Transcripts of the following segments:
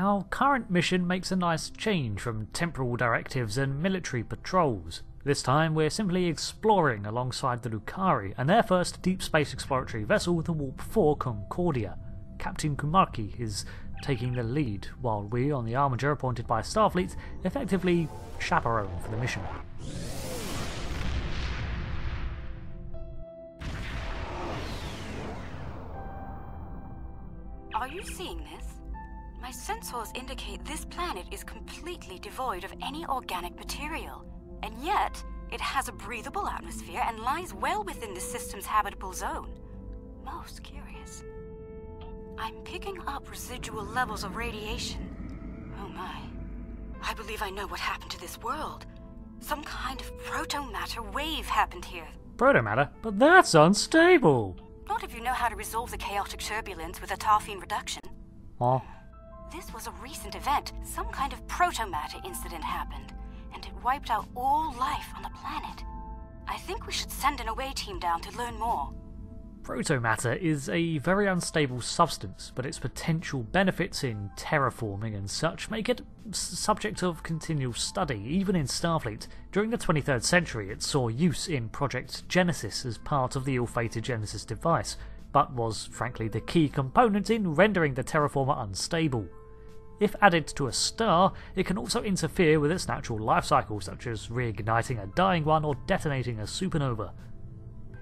Our current mission makes a nice change from temporal directives and military patrols. This time we're simply exploring alongside the Lukari and their first deep space exploratory vessel, the Warp 4 Concordia. Captain Kuumaarke is taking the lead, while we, on the Armiger appointed by Starfleet, effectively chaperone for the mission. Are you seeing this? My sensors indicate this planet is completely devoid of any organic material, and yet it has a breathable atmosphere and lies well within the system's habitable zone. Most curious. I'm picking up residual levels of radiation. Oh my. I believe I know what happened to this world. Some kind of proto-matter wave happened here. Protomatter? But that's unstable! Not if you know how to resolve the chaotic turbulence with a tarfine reduction. Oh, This was a recent event. Some kind of proto-matter incident happened, and it wiped out all life on the planet. I think we should send an away team down to learn more. Protomatter is a very unstable substance, but its potential benefits in terraforming and such make it subject of continual study, even in Starfleet. During the 23rd century, it saw use in Project Genesis as part of the ill-fated Genesis device, but was frankly the key component in rendering the terraformer unstable. If added to a star, it can also interfere with its natural life cycle, such as reigniting a dying one or detonating a supernova.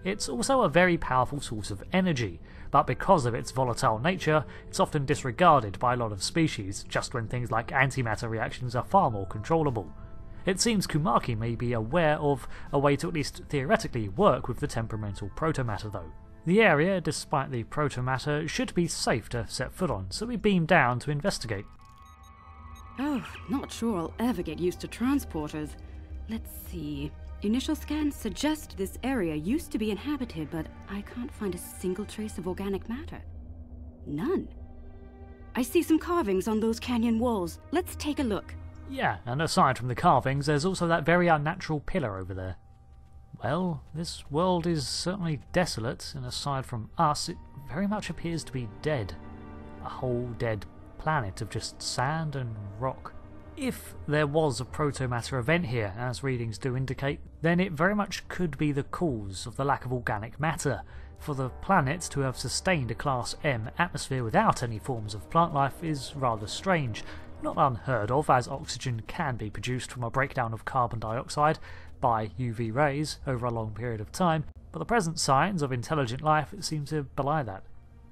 It's also a very powerful source of energy, but because of its volatile nature, it's often disregarded by a lot of species, just when things like antimatter reactions are far more controllable. It seems Kuumaarke may be aware of a way to at least theoretically work with the temperamental protomatter, though. The area, despite the protomatter, should be safe to set foot on, so we beam down to investigate. Oh, not sure I'll ever get used to transporters. Let's see. Initial scans suggest this area used to be inhabited, but I can't find a single trace of organic matter. None. I see some carvings on those canyon walls. Let's take a look. Yeah, and aside from the carvings, there's also that very unnatural pillar over there. Well, this world is certainly desolate, and aside from us, it very much appears to be dead. A whole dead planet of just sand and rock. If there was a protomatter event here, as readings do indicate, then it very much could be the cause of the lack of organic matter. For the planet to have sustained a Class M atmosphere without any forms of plant life is rather strange. Not unheard of, as oxygen can be produced from a breakdown of carbon dioxide by UV rays over a long period of time, but the present signs of intelligent life seem to belie that.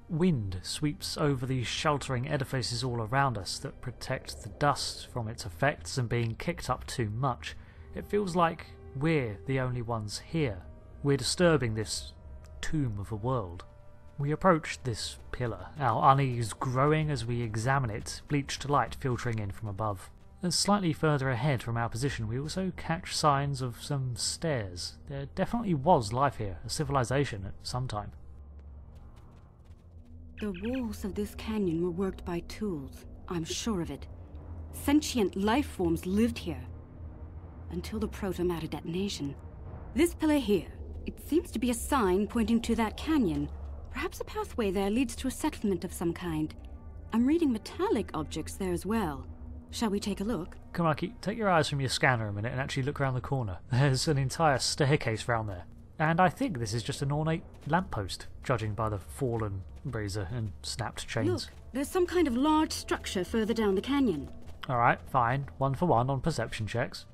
Wind sweeps over the sheltering edifices all around us that protect the dust from its effects and being kicked up too much. It feels like we're the only ones here. We're disturbing this tomb of a world. We approach this pillar, our unease growing as we examine it, bleached light filtering in from above. And slightly further ahead from our position, we also catch signs of some stairs. There definitely was life here, a civilization at some time. The walls of this canyon were worked by tools. I'm sure of it. Sentient life forms lived here. Until the protomatter detonation. This pillar here, it seems to be a sign pointing to that canyon. Perhaps a pathway there leads to a settlement of some kind. I'm reading metallic objects there as well. Shall we take a look? Kuumaarke, take your eyes from your scanner a minute and actually look around the corner. There's an entire staircase round there. And I think this is just an ornate lamppost, judging by the fallen brazier and snapped chains. Look, there's some kind of large structure further down the canyon. Alright, fine. One for one on perception checks.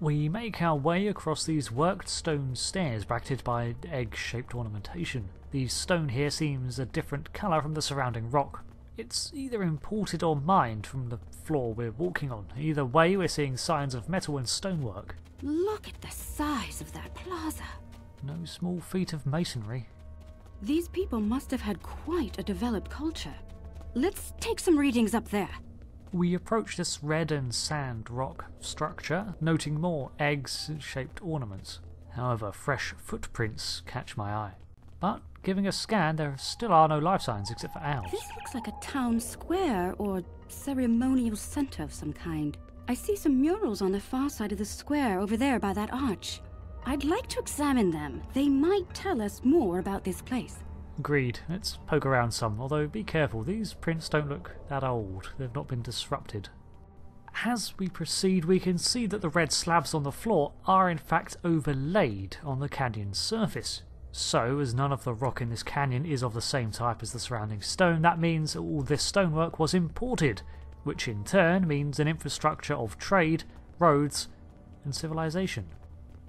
We make our way across these worked stone stairs bracketed by egg shaped ornamentation. The stone here seems a different colour from the surrounding rock. It's either imported or mined from the floor we're walking on. Either way, we're seeing signs of metal and stonework. Look at the size of that plaza. No small feat of masonry. These people must have had quite a developed culture. Let's take some readings up there. We approach this red and sand rock structure, noting more eggs shaped ornaments. However, fresh footprints catch my eye. But giving a scan, there still are no life signs except for owls. This looks like a town square or ceremonial center of some kind. I see some murals on the far side of the square over there by that arch. I'd like to examine them. They might tell us more about this place. Agreed. Let's poke around some, although be careful, these prints don't look that old. They've not been disrupted. As we proceed, we can see that the red slabs on the floor are in fact overlaid on the canyon's surface. So, as none of the rock in this canyon is of the same type as the surrounding stone, that means all this stonework was imported, which in turn means an infrastructure of trade, roads, and civilization.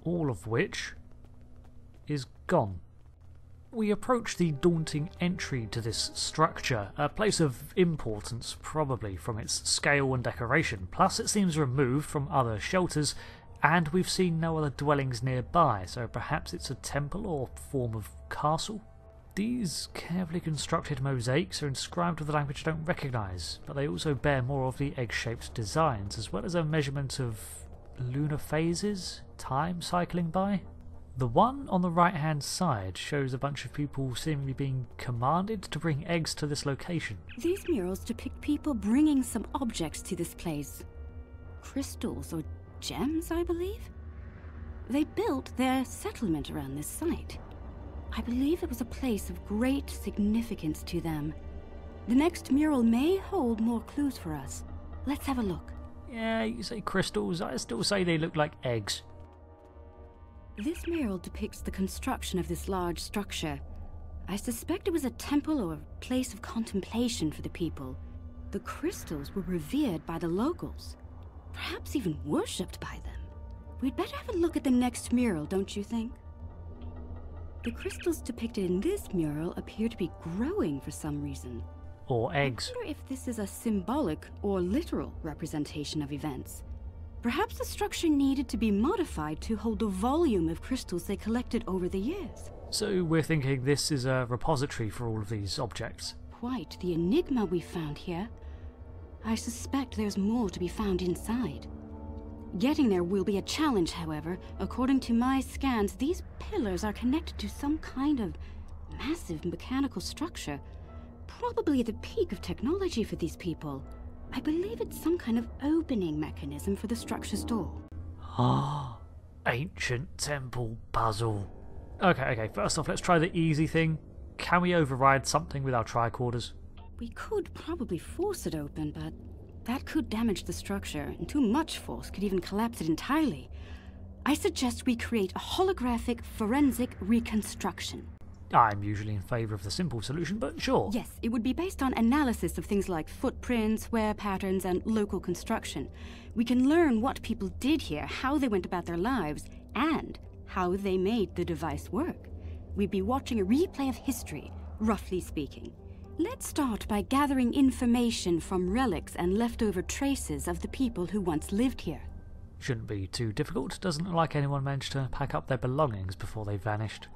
All of which is gone. We approach the daunting entry to this structure, a place of importance probably from its scale and decoration, plus it seems removed from other shelters, and we've seen no other dwellings nearby, so perhaps it's a temple or form of castle? These carefully constructed mosaics are inscribed with a language I don't recognise, but they also bear more of the egg shaped designs, as well as a measurement of lunar phases, time cycling by. The one on the right hand side shows a bunch of people seemingly being commanded to bring eggs to this location. These murals depict people bringing some objects to this place. Crystals or gems, I believe? They built their settlement around this site. I believe it was a place of great significance to them. The next mural may hold more clues for us. Let's have a look. Yeah, you say crystals, I still say they look like eggs. This mural depicts the construction of this large structure. I suspect it was a temple or a place of contemplation for the people. The crystals were revered by the locals, perhaps even worshipped by them. We'd better have a look at the next mural, don't you think? The crystals depicted in this mural appear to be growing for some reason. Or eggs. I wonder if this is a symbolic or literal representation of events. Perhaps the structure needed to be modified to hold the volume of crystals they collected over the years. So we're thinking this is a repository for all of these objects. Quite the enigma we found here. I suspect there's more to be found inside. Getting there will be a challenge, however. According to my scans, these pillars are connected to some kind of massive mechanical structure. Probably the peak of technology for these people. I believe it's some kind of opening mechanism for the structure's door. Ah, ancient temple puzzle. Okay, okay, first off, let's try the easy thing. Can we override something with our tricorders? We could probably force it open, but that could damage the structure, and too much force could even collapse it entirely. I suggest we create a holographic forensic reconstruction. I'm usually in favour of the simple solution, but sure. Yes, it would be based on analysis of things like footprints, wear patterns, and local construction. We can learn what people did here, how they went about their lives, and how they made the device work. We'd be watching a replay of history, roughly speaking. Let's start by gathering information from relics and leftover traces of the people who once lived here. Shouldn't be too difficult. Doesn't look like anyone managed to pack up their belongings before they vanished.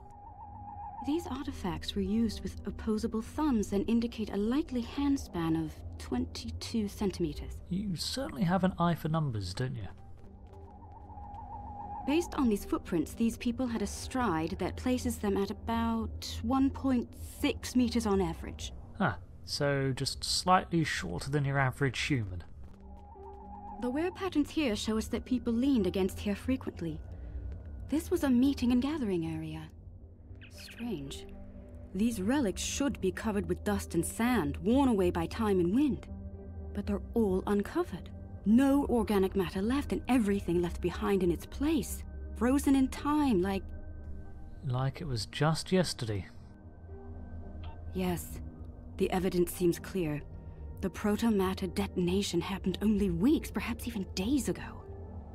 These artifacts were used with opposable thumbs and indicate a likely handspan of 22 centimeters. You certainly have an eye for numbers, don't you? Based on these footprints, these people had a stride that places them at about 1.6 meters on average. Huh, so just slightly shorter than your average human. The wear patterns here show us that people leaned against here frequently. This was a meeting and gathering area. Strange. These relics should be covered with dust and sand, worn away by time and wind. But they're all uncovered. No organic matter left, and everything left behind in its place. Frozen in time, like. Like it was just yesterday. Yes, the evidence seems clear. The proto matter detonation happened only weeks, perhaps even days ago.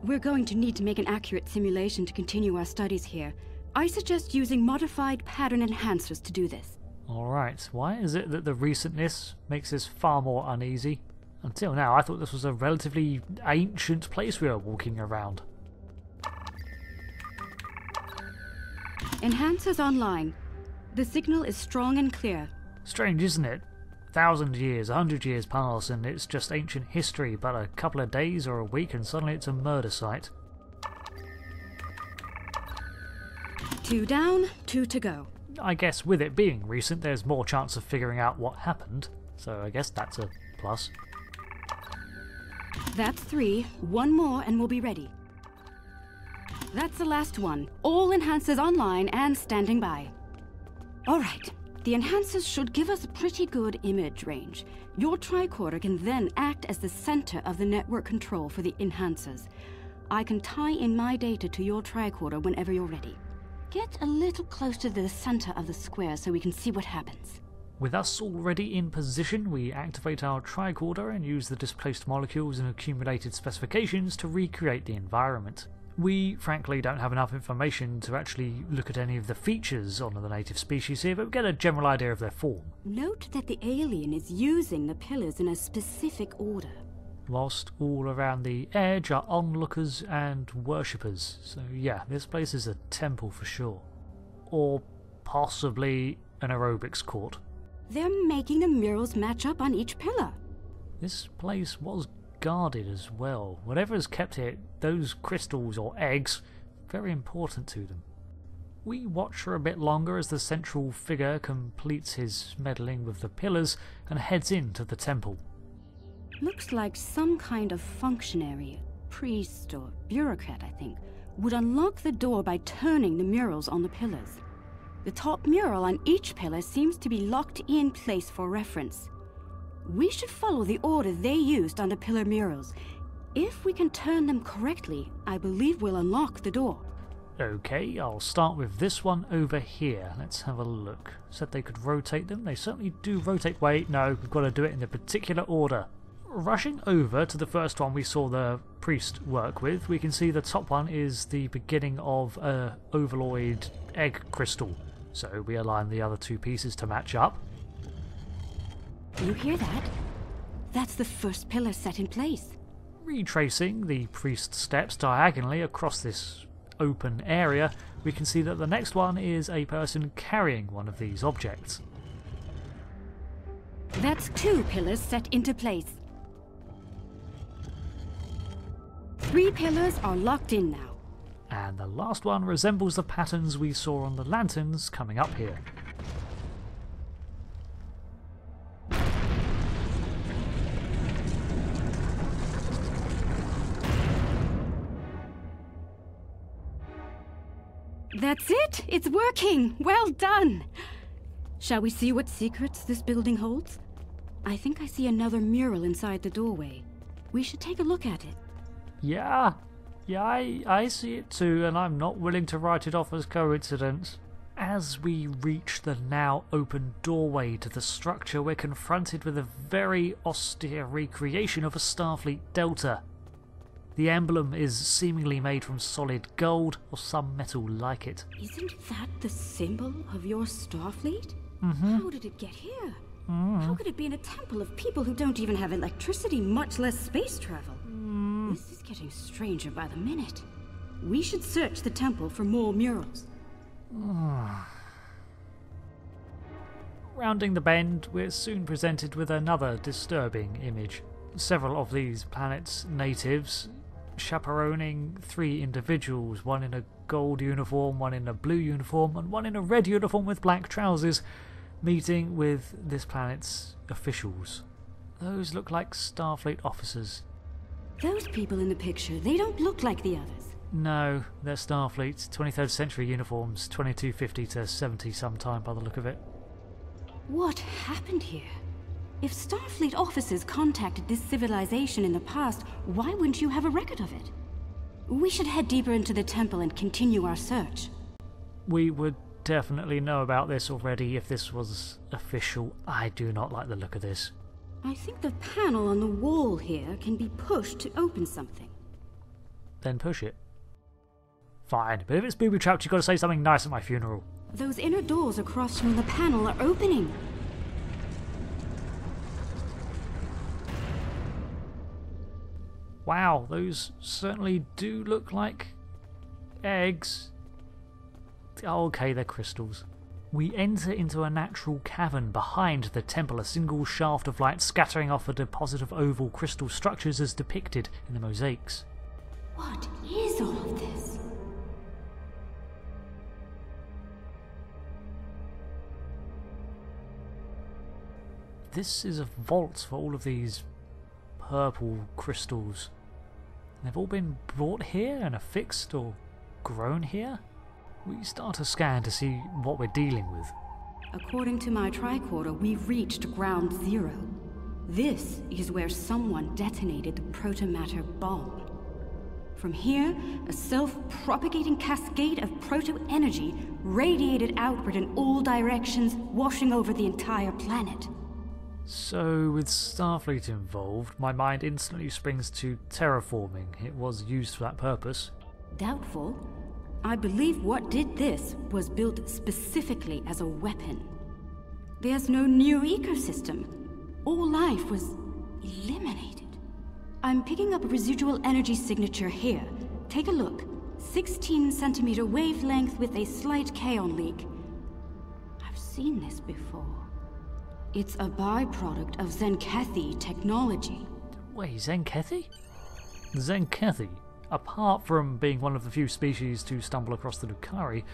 We're going to need to make an accurate simulation to continue our studies here. I suggest using modified pattern enhancers to do this. Alright, why is it that the recentness makes this far more uneasy? Until now, I thought this was a relatively ancient place we were walking around. Enhancers online. The signal is strong and clear. Strange, isn't it? A thousand years, a hundred years pass, and it's just ancient history, but a couple of days or a week, and suddenly it's a murder site. Two down, two to go. I guess with it being recent, there's more chance of figuring out what happened, so I guess that's a plus. That's three. One more and we'll be ready. That's the last one. All enhancers online and standing by. All right. The enhancers should give us a pretty good image range. Your tricorder can then act as the center of the network control for the enhancers. I can tie in my data to your tricorder whenever you're ready. Get a little close to the center of the square so we can see what happens. With us already in position, we activate our tricorder and use the displaced molecules and accumulated specifications to recreate the environment. We frankly don't have enough information to actually look at any of the features on the native species here, but we get a general idea of their form. Note that the alien is using the pillars in a specific order. Whilst all around the edge are onlookers and worshippers, so yeah, this place is a temple for sure. Or possibly an aerobics court. They're making the murals match up on each pillar. This place was guarded as well. Whatever has kept it, those crystals or eggs, very important to them. We watch for a bit longer as the central figure completes his meddling with the pillars and heads into the temple. Looks like some kind of functionary, priest or bureaucrat, I think, would unlock the door by turning the murals on the pillars. The top mural on each pillar seems to be locked in place for reference. We should follow the order they used on the pillar murals. If we can turn them correctly, I believe we'll unlock the door. Okay, I'll start with this one over here. Let's have a look. Said they could rotate them. They certainly do rotate. Wait, no, we've got to do it in the particular order. Rushing over to the first one we saw the priest work with, we can see the top one is the beginning of a ovaloid egg crystal. So we align the other two pieces to match up. Do You hear that? That's the first pillar set in place. Retracing the priest's steps diagonally across this open area, we can see that the next one is a person carrying one of these objects. That's two pillars set into place. Three pillars are locked in now. And the last one resembles the patterns we saw on the lanterns coming up here. That's it! It's working! Well done! Shall we see what secrets this building holds? I think I see another mural inside the doorway. We should take a look at it. Yeah, yeah, I, I see it too, and I'm not willing to write it off as coincidence. As we reach the now open doorway to the structure, we're confronted with a very austere recreation of a Starfleet Delta. The emblem is seemingly made from solid gold or some metal like it. Isn't that the symbol of your Starfleet? Mm-hmm. How did it get here? How could it be in a temple of people who don't even have electricity, much less space travel? Getting stranger by the minute. We should search the temple for more murals. Rounding the bend, we're soon presented with another disturbing image. Several of these planets' natives chaperoning three individuals, one in a gold uniform, one in a blue uniform, and one in a red uniform with black trousers, meeting with this planet's officials. Those look like Starfleet officers. Those people in the picture, they don't look like the others. No, they're Starfleet, 23rd century uniforms, 2250 to 70 sometime by the look of it. What happened here? If Starfleet officers contacted this civilization in the past, why wouldn't you have a record of it? We should head deeper into the temple and continue our search. We would definitely know about this already if this was official. I do not like the look of this. I think the panel on the wall here can be pushed to open something. Then push it. Fine, but if it's booby trapped, you've got to say something nice at my funeral. Those inner doors across from the panel are opening. Wow, those certainly do look like eggs. Oh, okay, they're crystals. We enter into a natural cavern behind the temple, a single shaft of light scattering off a deposit of oval crystal structures as depicted in the mosaics. What is all of this? This is a vault for all of these purple crystals. They've all been brought here and affixed or grown here. We start a scan to see what we're dealing with. According to my tricorder, we've reached ground zero. This is where someone detonated the protomatter bomb. From here, a self-propagating cascade of proto-energy radiated outward in all directions, washing over the entire planet. So, with Starfleet involved, my mind instantly springs to terraforming. It was used for that purpose. Doubtful. I believe what did this was built specifically as a weapon. There's no new ecosystem. All life was eliminated. I'm picking up a residual energy signature here. Take a look. 16 centimeter wavelength with a slight kaon leak. I've seen this before. It's a byproduct of Zenkethi technology. Wait, Zenkethi? Zenkethi, apart from being one of the few species to stumble across the Lukari,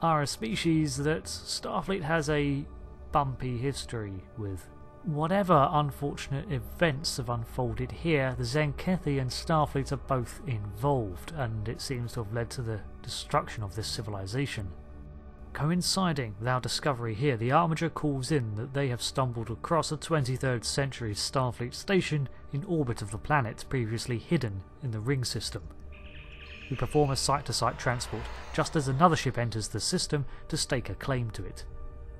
are a species that Starfleet has a bumpy history with. Whatever unfortunate events have unfolded here, the Zenkethi and Starfleet are both involved, and it seems to have led to the destruction of this civilization. Coinciding with our discovery here, the Armiger calls in that they have stumbled across a 23rd century Starfleet station in orbit of the planet previously hidden in the ring system. We perform a site to site transport just as another ship enters the system to stake a claim to it.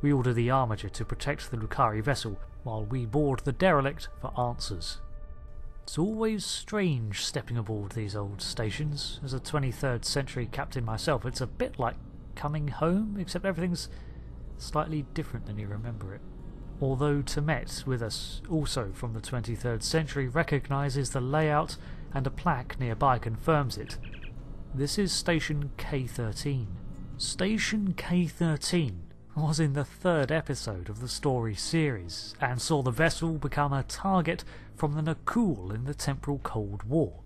We order the Armiger to protect the Lukari vessel while we board the derelict for answers. It's always strange stepping aboard these old stations. As a 23rd century captain myself, it's a bit like coming home, except everything's slightly different than you remember it. Although Temet, with us also from the 23rd century, recognises the layout and a plaque nearby confirms it. This is Station K13. Station K13 was in the third episode of the story series and saw the vessel become a target from the Na'kuhl in the Temporal Cold War.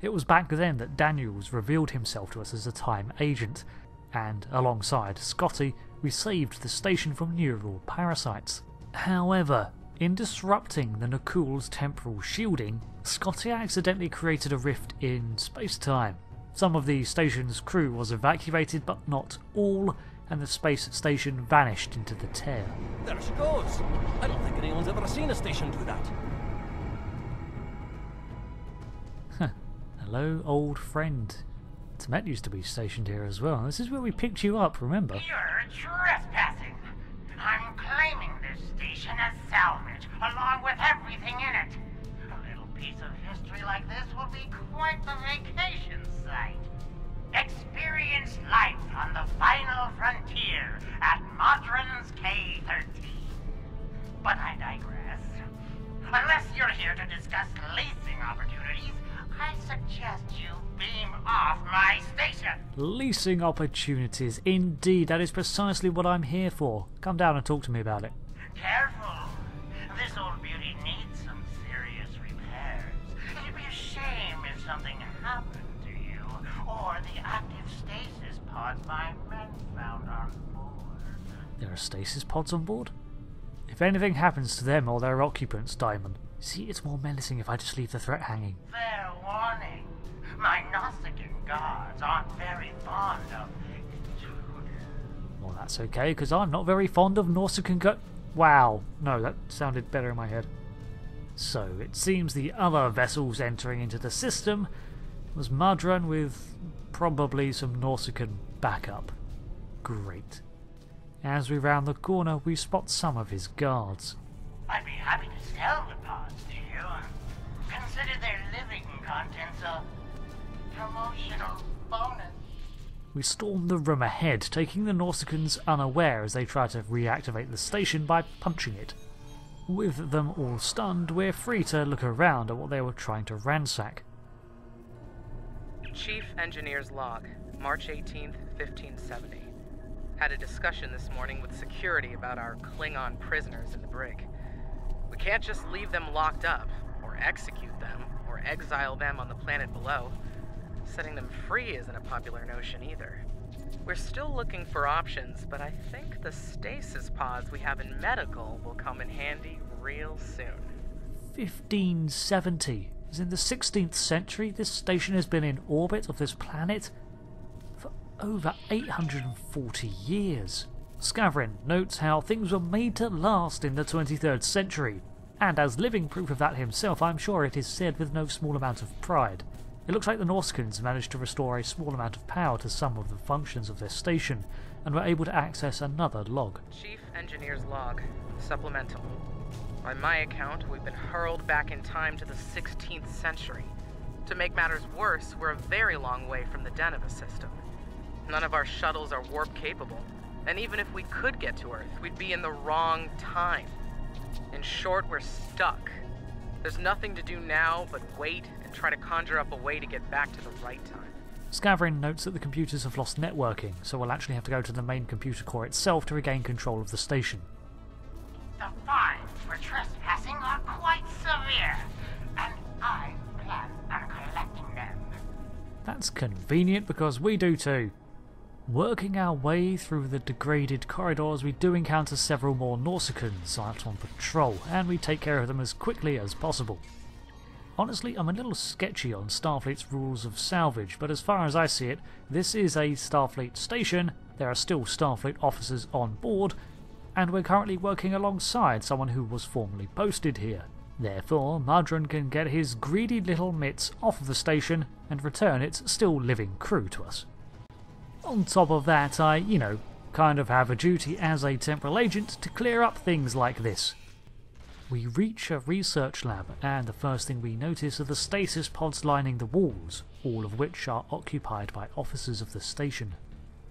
It was back then that Daniels revealed himself to us as a time agent, and alongside Scotty, we saved the station from neural parasites. However, in disrupting the Na'kuhl's temporal shielding, Scotty accidentally created a rift in space time. Some of the station's crew was evacuated, but not all, and the space station vanished into the tear. There she goes. I don't think anyone's ever seen a station do that. Hello, old friend. Temet used to be stationed here as well. This is where we picked you up, remember? You're trespassing. I'm claiming this station as salvage, along with everything in it. A little piece of history like this will be quite the vacation site. Experience life on the final frontier at Madran's K-13. But I digress. Unless you're here to discuss leasing opportunities, I suggest you beam off my station. Leasing opportunities. Indeed, that is precisely what I'm here for. Come down and talk to me about it. Careful. There are stasis pods on board? If anything happens to them or their occupants, Diamond, see, it's more menacing if I just leave the threat hanging. Fair warning. My Nausicaan guards aren't very fond of intruders. Well, that's okay, because I'm not very fond of Nausicaan go- Wow. No, that sounded better in my head. So, it seems the other vessels entering into the system was Madran with probably some Nausicaan backup. Great. As we round the corner, we spot some of his guards. I'd be happy to sell the pods to you. Consider their living contents a promotional bonus. We storm the room ahead, taking the Nausicaans unaware as they try to reactivate the station by punching it. With them all stunned, we're free to look around at what they were trying to ransack. Chief Engineer's Log, March 18th, 1570. Had a discussion this morning with security about our Klingon prisoners in the brig. We can't just leave them locked up, or execute them, or exile them on the planet below. Setting them free isn't a popular notion either. We're still looking for options, but I think the stasis pods we have in medical will come in handy real soon. 1570. As in the 16th century, this station has been in orbit of this planet for over 840 years. Scavrin notes how things were made to last in the 23rd century, and as living proof of that himself, I'm sure it is said with no small amount of pride. It looks like the Nausicaans managed to restore a small amount of power to some of the functions of their station, and were able to access another log. Chief Engineer's Log, Supplemental. By my account, we've been hurled back in time to the 16th century. To make matters worse, we're a very long way from the Deneva system. None of our shuttles are warp capable, and even if we could get to Earth, we'd be in the wrong time. In short, we're stuck. There's nothing to do now but wait and try to conjure up a way to get back to the right time. Scavrin notes that the computers have lost networking, so we'll actually have to go to the main computer core itself to regain control of the station. For trespassing are quite severe, and I plan on collecting them. That's convenient because we do too. Working our way through the degraded corridors, we do encounter several more Nausicaans out on patrol, and we take care of them as quickly as possible. Honestly, I'm a little sketchy on Starfleet's rules of salvage, but as far as I see it, this is a Starfleet station, there are still Starfleet officers on board, and we're currently working alongside someone who was formerly posted here. Therefore, Madran can get his greedy little mitts off of the station and return its still living crew to us. On top of that, I, you know, kind of have a duty as a temporal agent to clear up things like this. We reach a research lab, and the first thing we notice are the stasis pods lining the walls, all of which are occupied by officers of the station.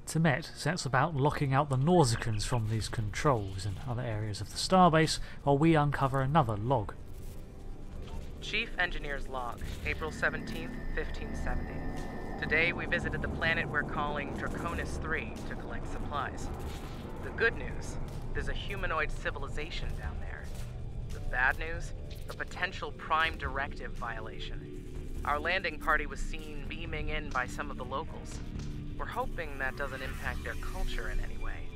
Temet sets about locking out the Nausicaans from these controls and other areas of the starbase, while we uncover another log. Chief Engineer's Log, April 17th, 1570. Today we visited the planet we're calling Draconis 3 to collect supplies. The good news, there's a humanoid civilization down there. The bad news, a potential Prime Directive violation. Our landing party was seen beaming in by some of the locals. We're hoping that doesn't impact their culture in any way.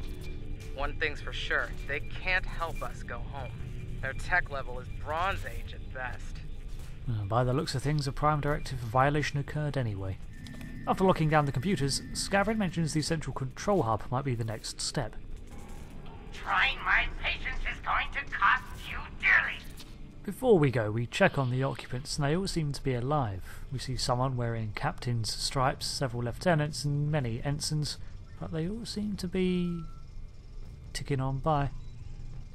One thing's for sure, they can't help us go home. Their tech level is Bronze Age at best. Uh, By the looks of things, a Prime Directive violation occurred anyway. After locking down the computers, Scavrin mentions the central control hub might be the next step. Trying my patience is going to cost you dearly. Before we go, we check on the occupants and they all seem to be alive. We see someone wearing captain's stripes, several lieutenants, and many ensigns, but they all seem to be ticking on by.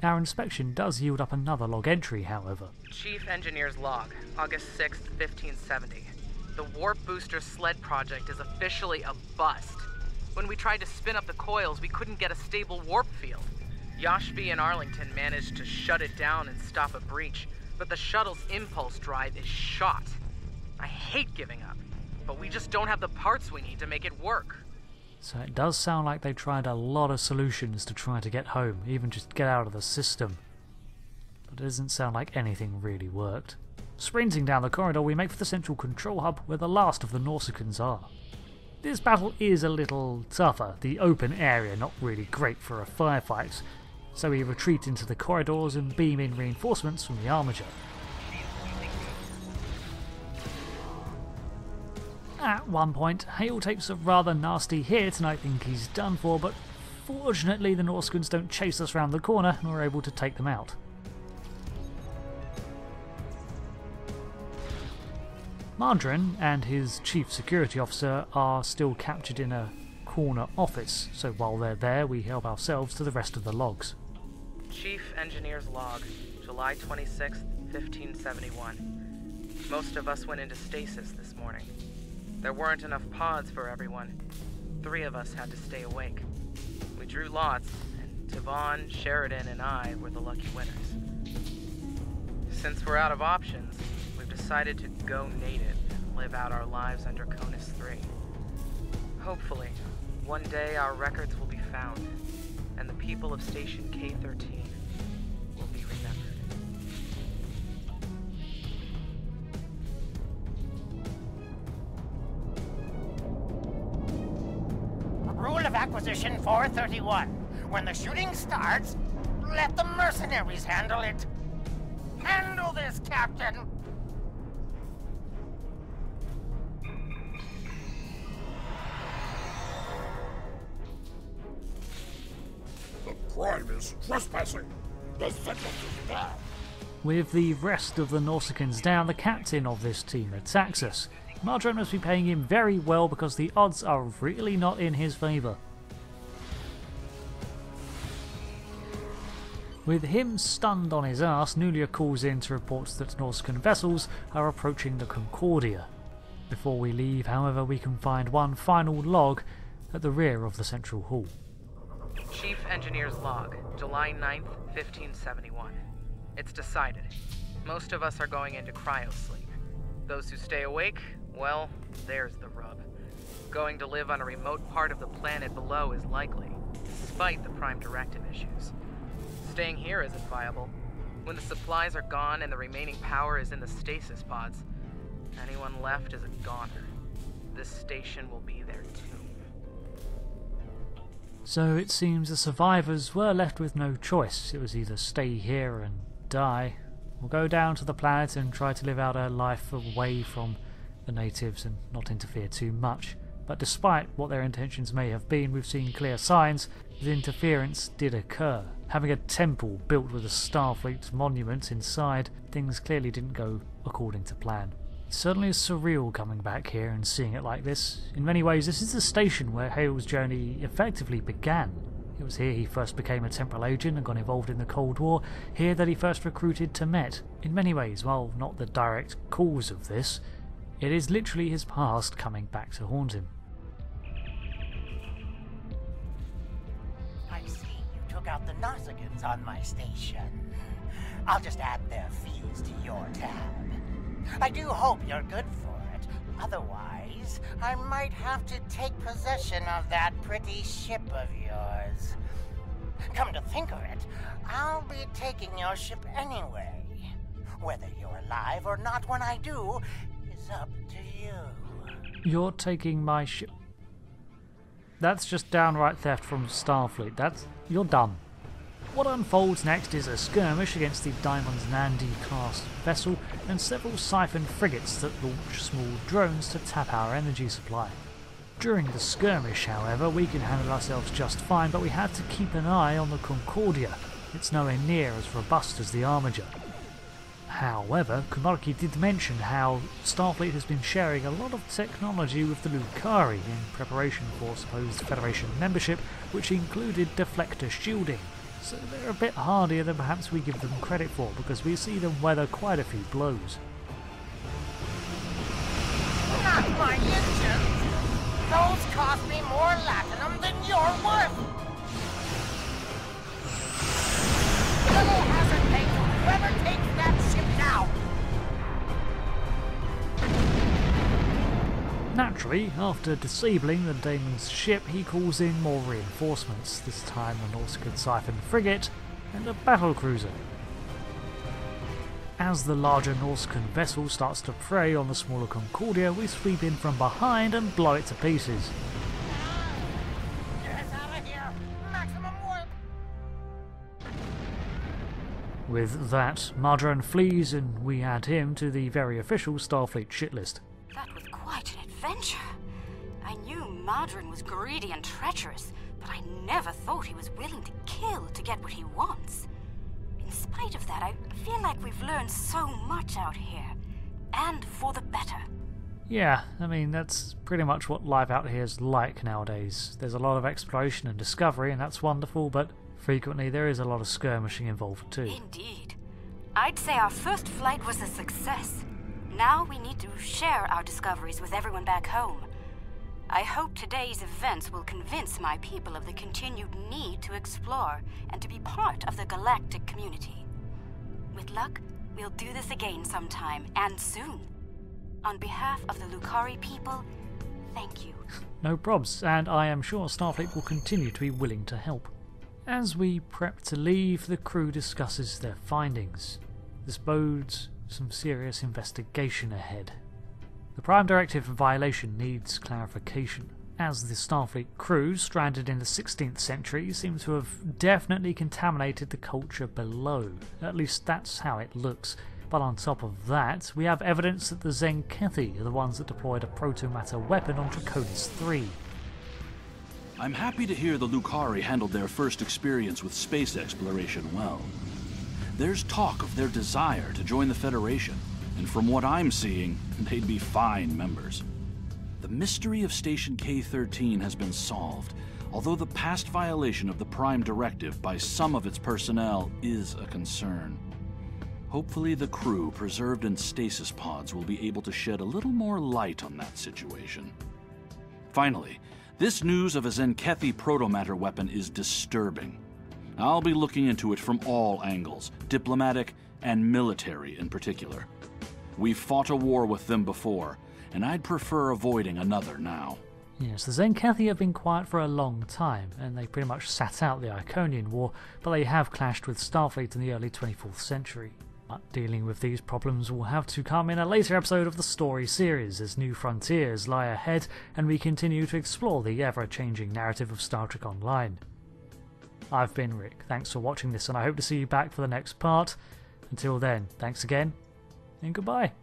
Our inspection does yield up another log entry, however. Chief Engineer's Log, August 6th, 1570. The Warp Booster Sled Project is officially a bust. When we tried to spin up the coils, we couldn't get a stable warp field. Yashby and Arlington managed to shut it down and stop a breach, but the shuttle's impulse drive is shot. I hate giving up, but we just don't have the parts we need to make it work. So it does sound like they tried a lot of solutions to try to get home, even just get out of the system. But it doesn't sound like anything really worked. Sprinting down the corridor, we make for the central control hub where the last of the Nausicaans are. This battle is a little tougher, the open area not really great for a firefight, so we retreat into the corridors and beam in reinforcements from the Armiger. At one point, Hale takes a rather nasty hit and I think he's done for, but fortunately the Nausicaans don't chase us round the corner and we're able to take them out. Margarine and his chief security officer are still captured in a corner office, so while they're there we help ourselves to the rest of the logs. Chief Engineer's Log, July 26th, 1571. Most of us went into stasis this morning. There weren't enough pods for everyone. Three of us had to stay awake. We drew lots, and Tavon, Sheridan, and I were the lucky winners. Since we're out of options, we've decided to go native and live out our lives under Conus 3. Hopefully, one day our records will be found, and the people of Station K-13 of Acquisition 431. When the shooting starts, let the mercenaries handle it. Handle this, Captain. The crime is trespassing. The sentence is death. With the rest of the Nausicaans down, the captain of this team attacks us. Marjoram must be paying him very well because the odds are really not in his favour. With him stunned on his ass, Nulia calls in to report that Nausicaan vessels are approaching the Concordia. Before we leave, however, we can find one final log at the rear of the central hall. Chief Engineer's Log, July 9th, 1571. It's decided. Most of us are going into cryosleep. Those who stay awake, well, there's the rub. Going to live on a remote part of the planet below is likely, despite the Prime Directive issues. Staying here isn't viable. When the supplies are gone and the remaining power is in the stasis pods, anyone left is a goner. This station will be their tomb. So it seems the survivors were left with no choice. It was either stay here and die, or go down to the planet and try to live out a life away from the natives and not interfere too much. But despite what their intentions may have been, we've seen clear signs that interference did occur. Having a temple built with a Starfleet monument inside, things clearly didn't go according to plan. It certainly surreal coming back here and seeing it like this. In many ways, this is the station where Hale's journey effectively began. It was here he first became a temporal agent and got involved in the Cold War, here that he first recruited Tamet. In many ways, while not the direct cause of this, it is literally his past coming back to haunt him. I see you took out the Nausicaans on my station. I'll just add their fees to your tab. I do hope you're good for. Otherwise, I might have to take possession of that pretty ship of yours. Come to think of it, I'll be taking your ship anyway. Whether you're alive or not when I do is up to you. You're taking my ship. That's just downright theft from Starfleet. That's. You're done. What unfolds next is a skirmish against the DaiMon's Nandi class vessel and several Siphon frigates that launch small drones to tap our energy supply. During the skirmish, however, we can handle ourselves just fine, but we had to keep an eye on the Concordia. It's nowhere near as robust as the Armiger. However, Kuumaarke did mention how Starfleet has been sharing a lot of technology with the Lukari in preparation for supposed Federation membership, which included deflector shielding. So they're a bit hardier than perhaps we give them credit for, because we see them weather quite a few blows. Not my engines! Those cost me more latinum than you're worth! Little hazard pay whoever takes that ship now! Naturally, after disabling the DaiMon's ship, he calls in more reinforcements, this time a Nausicaan Siphon frigate and a battle cruiser. As the larger Nausicaan vessel starts to prey on the smaller Concordia, we sweep in from behind and blow it to pieces. Get us out of here! Maximum warp! With that, Marjoran flees and we add him to the very official Starfleet shitlist. That was quite an adventure. I knew Madran was greedy and treacherous, but I never thought he was willing to kill to get what he wants. In spite of that, I feel like we've learned so much out here. And for the better. Yeah, I mean, that's pretty much what life out here is like nowadays. There's a lot of exploration and discovery, and that's wonderful, but frequently there is a lot of skirmishing involved too. Indeed. I'd say our first flight was a success. Now we need to share our discoveries with everyone back home. I hope today's events will convince my people of the continued need to explore and to be part of the galactic community. With luck, we'll do this again sometime, and soon. On behalf of the Lukari people, thank you. No probs, and I am sure Starfleet will continue to be willing to help. As we prep to leave, the crew discusses their findings. This bodes some serious investigation ahead. The Prime Directive violation needs clarification, as the Starfleet crew, stranded in the 16th century, seem to have definitely contaminated the culture below. At least that's how it looks. But on top of that, we have evidence that the Zenkethi are the ones that deployed a protomatter weapon on Draconis 3. I'm happy to hear the Lukari handled their first experience with space exploration well. There's talk of their desire to join the Federation, and from what I'm seeing, they'd be fine members. The mystery of Station K-13 has been solved, although the past violation of the Prime Directive by some of its personnel is a concern. Hopefully the crew preserved in stasis pods will be able to shed a little more light on that situation. Finally, this news of a Zenkethi protomatter weapon is disturbing. I'll be looking into it from all angles, diplomatic and military in particular. We've fought a war with them before, and I'd prefer avoiding another now. Yes, the Zenkethi have been quiet for a long time, and they pretty much sat out the Iconian War, but they have clashed with Starfleet in the early 24th century. But dealing with these problems will have to come in a later episode of the story series as new frontiers lie ahead and we continue to explore the ever changing narrative of Star Trek Online. I've been Rick, thanks for watching this, and I hope to see you back for the next part. Until then, thanks again, and goodbye.